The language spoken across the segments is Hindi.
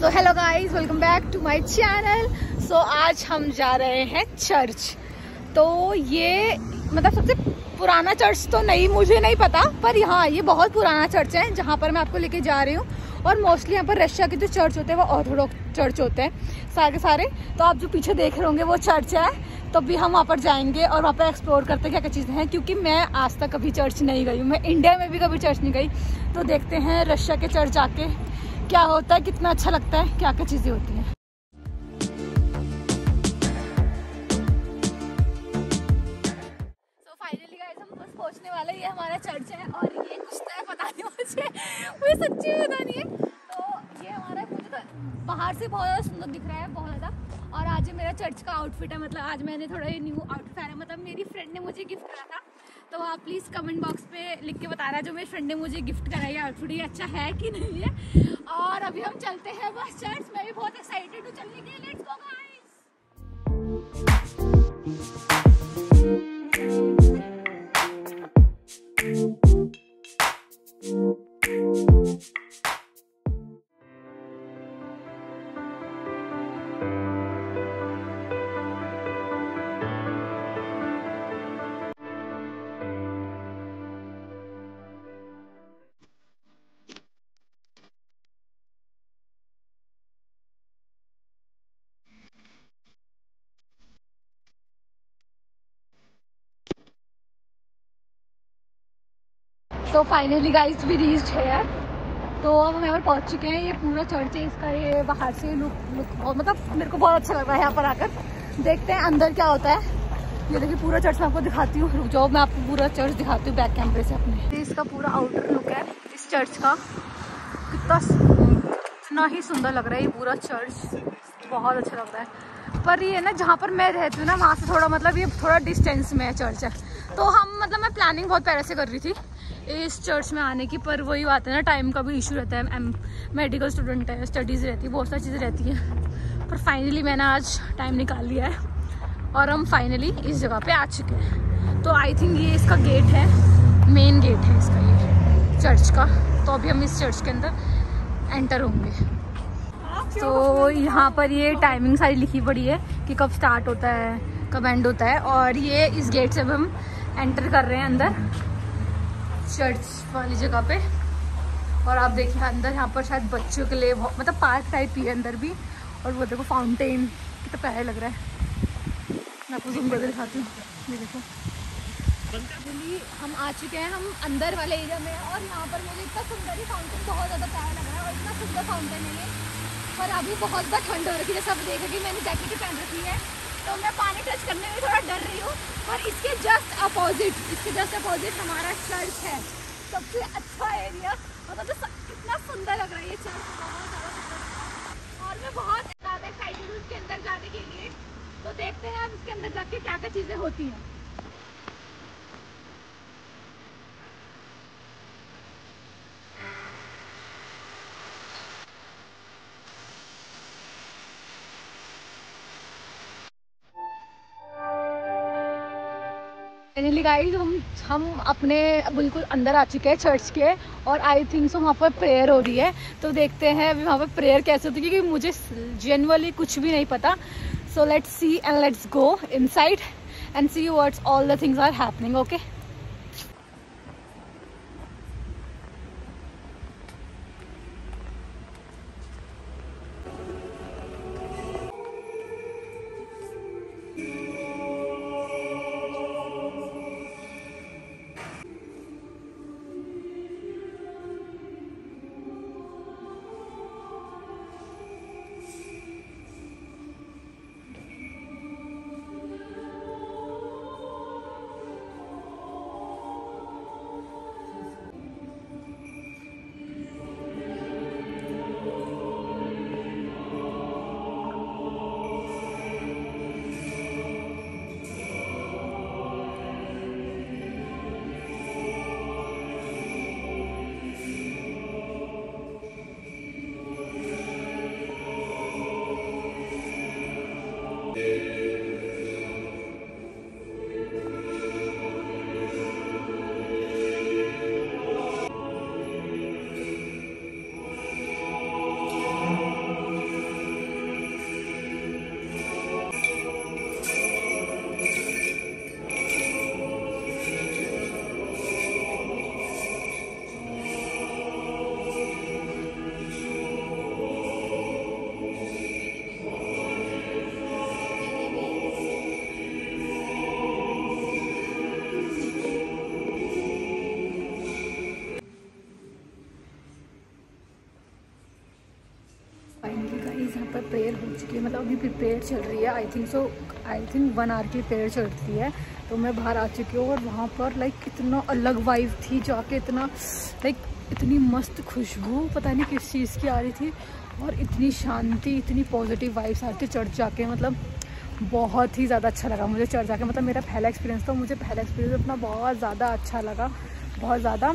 So hello guys welcome back to my channel so आज हम जा रहे हैं चर्च तो ये मतलब सबसे पुराना चर्च तो नहीं, मुझे नहीं पता, पर यहाँ ये बहुत पुराना चर्च है, जहाँ पर मैं आपको लेके जा रही हूँ। और मोस्टली यहाँ पर रशिया के जो चर्च होते हैं, वो ऑर्थोडॉक्स चर्च होते हैं, सारे सारे। तो आप जो पीछे देख रहे होंगे, वो चर्च है। तो भी हम वहाँ पर जाएँगे और वहाँ पर एक्सप्लोर करते हैं क्या क्या चीज़ें हैं, क्योंकि मैं आज तक कभी चर्च नहीं गई हूँ। मैं इंडिया में भी कभी चर्च नहीं गई। तो देखते हैं रशिया के चर्च आके। क्या होता है, कितना अच्छा लगता है, क्या क्या चीज़ें होती हैं। वाले ये हमारा चर्च है और ये कुछ तो पता नहीं मुझे। मुझे सच्ची पता नहीं है। तो ये हमारा, मुझे तो बाहर से बहुत ज़्यादा सुंदर दिख रहा है, बहुत ज़्यादा। और आज मेरा चर्च का आउटफिट है मतलब आज मैंने थोड़ा ये न्यू आउटफिट आया मतलब मेरी फ्रेंड ने मुझे गिफ्ट करा था। तो आप प्लीज़ कमेंट बॉक्स पे लिख के बता बताना जो मेरी फ्रेंड ने मुझे गिफ्ट कराई ये आउटफिट ये अच्छा है कि नहीं है? और अभी हम चलते हैं बस चर्च मैं भी बहुत एक्साइटेड हूँ चलने के लिए. गो गाइस तो फाइनली गाइस भी रीच्ड है तो अब हम यहाँ पर पहुँच चुके हैं। ये पूरा चर्च है, इसका ये बाहर से लुक लुक बहुत मतलब मेरे को बहुत अच्छा लग रहा है यहाँ पर आकर। देखते हैं अंदर क्या होता है। ये देखिए, पूरा चर्च मैं आपको दिखाती हूँ। जाओ, मैं आपको पूरा चर्च दिखाती हूँ बैक कैमरे से अपने। इसका पूरा आउटर लुक है, इस चर्च का। कितना इतना ही सुंदर लग रहा है ये पूरा चर्च बहुत अच्छा लग रहा है। पर ये ना, जहाँ पर मैं रहती हूँ ना, वहाँ से थोड़ा मतलब ये थोड़ा डिस्टेंस में है चर्च है। तो हम मतलब मैं प्लानिंग बहुत पहले से कर रही थी। इस चर्च में आने की, पर वही बात है ना टाइम का भी इशू रहता है एम मेडिकल स्टूडेंट है स्टडीज़ रहती है, बहुत सारी चीज़ें रहती हैं। पर फाइनली मैंने आज टाइम निकाल लिया है, और हम फाइनली इस जगह पे आ चुके हैं। तो आई थिंक ये इसका गेट है मेन गेट है इसका ये चर्च का। तो अभी हम इस चर्च के अंदर एंटर होंगे। तो यहाँ पर ये टाइमिंग सारी लिखी पड़ी है कि कब स्टार्ट होता है, कब एंड होता है, और ये इस गेट से अब हम एंटर कर रहे हैं अंदर। चर्च वाली जगह पे। और आप देखिए अंदर यहाँ पर शायद बच्चों के लिए मतलब पार्क टाइप ही है अंदर भी। और वो देखो फाउंटेन कितना प्यारा लग रहा है। मैं आपको जूम करके दिखाती हूँ। ये देखो। हम आ चुके हैं, हम अंदर वाले एरिया में और यहाँ पर मुझे इतना सुंदर ही फाउंटेन बहुत ज़्यादा प्यारा लग रहा है और इतना सुंदर फाउंटेन है ये। पर अभी बहुत ज़्यादा ठंड हो रखी है, जैसे आप देखेंगे मैंने जैकेट पहन रखी है। तो मैं पानी टच करने में थोड़ा डर रही हूँ और इसके जस्ट अपोजिट इसके जस्ट अपोजिट हमारा चर्च है। सबसे अच्छा एरिया मतलब तो कितना सुंदर लग रहा है ये चर्च बहुत ज़्यादा और मैं बहुत ज़्यादा एक्साइटेड हूँ इसके अंदर जाने के लिए। तो देखते हैं अब इसके अंदर जाके क्या क्या चीज़ें होती हैं। फाइनली गाइस हम हम अपने बिल्कुल अंदर आ चुके हैं चर्च के और आई थिंक सो वहाँ पर प्रेयर हो रही है। तो देखते हैं अभी वहाँ पर प्रेयर कैसे होती है, क्योंकि मुझे जेनवली कुछ भी नहीं पता। So let's see and let's go inside and see words all the things are happening okay पर प्रेयर हो चुकी है मतलब अभी प्रेयर चल रही है I think so I think one hour की प्रेयर चलती है तो मैं बाहर आ चुकी हूँ और वहाँ पर लाइक कितना अलग वाइफ थी जाके, इतना लाइक इतनी मस्त खुशबू, पता नहीं किस चीज़ की आ रही थी, और इतनी शांति, इतनी पॉजिटिव वाइब्स आ रही थी चर्च जाके मतलब बहुत ही ज़्यादा अच्छा लगा मुझे चर्च जाके मतलब मेरा पहला एक्सपीरियंस था, मुझे पहला एक्सपीरियंस अपना बहुत ज़्यादा अच्छा लगा, बहुत ज़्यादा।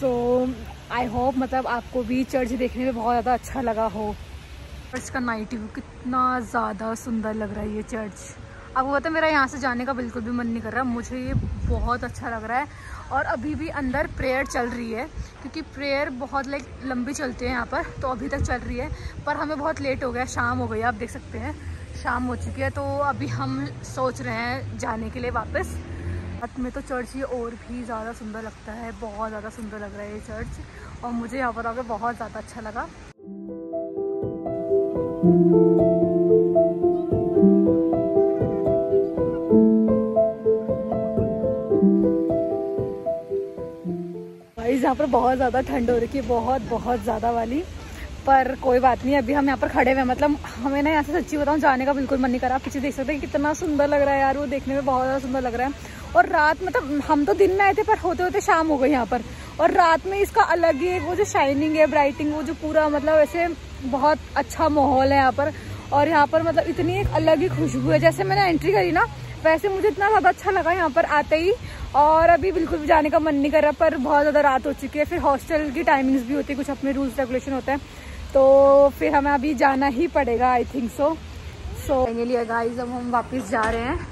सो आई होप मतलब आपको भी चर्च देखने में बहुत ज़्यादा अच्छा लगा हो। चर्च का नाइट व्यू कितना ज़्यादा सुंदर लग रहा है ये चर्च आपको पता है, मेरा यहाँ से जाने का बिल्कुल भी मन नहीं कर रहा। मुझे ये बहुत अच्छा लग रहा है। और अभी भी अंदर प्रेयर चल रही है, क्योंकि प्रेयर बहुत लाइक लंबी चलती है यहाँ पर तो अभी तक चल रही है। पर हमें बहुत लेट हो गया शाम हो गई आप देख सकते हैं। शाम हो चुकी है तो अभी हम सोच रहे हैं जाने के लिए वापस। रात में तो चर्च ये और भी ज़्यादा सुंदर लगता है, बहुत ज़्यादा सुंदर लग रहा है ये चर्च और मुझे यहाँ पर आकर बहुत ज़्यादा अच्छा लगा। यहाँ पर बहुत ज़्यादा ठंड हो रही है, बहुत बहुत ज़्यादा वाली। पर कोई बात नहीं, अभी हम यहाँ पर खड़े हुए हैं। मतलब हमें ना यहाँ से सच्ची बताऊँ, जाने का बिल्कुल मन नहीं करा पीछे देख सकते हैं कितना सुंदर लग रहा है यार, वो देखने में बहुत ज़्यादा सुंदर लग रहा है। और रात मतलब हम तो दिन में आए थे, पर होते होते शाम हो गई यहाँ पर। और रात में इसका अलग ही वो जो शाइनिंग है ब्राइटिंग वो जो पूरा मतलब ऐसे बहुत अच्छा माहौल है यहाँ पर। और यहाँ पर मतलब इतनी एक अलग ही खुशबू है। जैसे मैंने एंट्री करी ना, वैसे मुझे इतना ज़्यादा अच्छा लगा यहाँ पर आते ही। और अभी बिल्कुल भी जाने का मन नहीं कर रहा, पर बहुत ज़्यादा रात हो चुकी है। फिर हॉस्टल की टाइमिंग्स भी होती है, कुछ अपने रूल्स रेगुलेशन होते हैं। तो फिर हमें अभी जाना ही पड़ेगा I think so so finally guys अब हम वापस जा रहे हैं।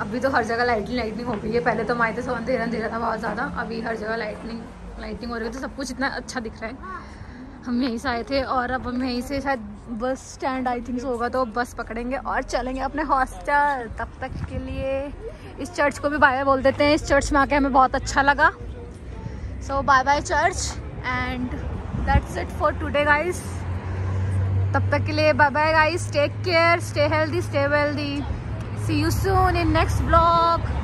अभी तो हर जगह लाइटिंग लाइटिंग हो गई है। पहले तो हमारे तो अंधेरा अंधेरा था बहुत ज़्यादा। अभी हर जगह लाइटिंग लाइटिंग हो रही है। तो सब कुछ इतना अच्छा दिख रहा है। हम यहीं से आए थे और अब हम यहीं से शायद बस स्टैंड आई थिंक होगा तो बस पकड़ेंगे और चलेंगे अपने हॉस्टल तब तक के लिए इस चर्च को भी बाय बोल देते हैं। इस चर्च में आके हमें बहुत अच्छा लगा। So bye bye church and that's it for today guys तब तक के लिए bye bye guys take care stay healthy stay wealthy see you soon in next vlog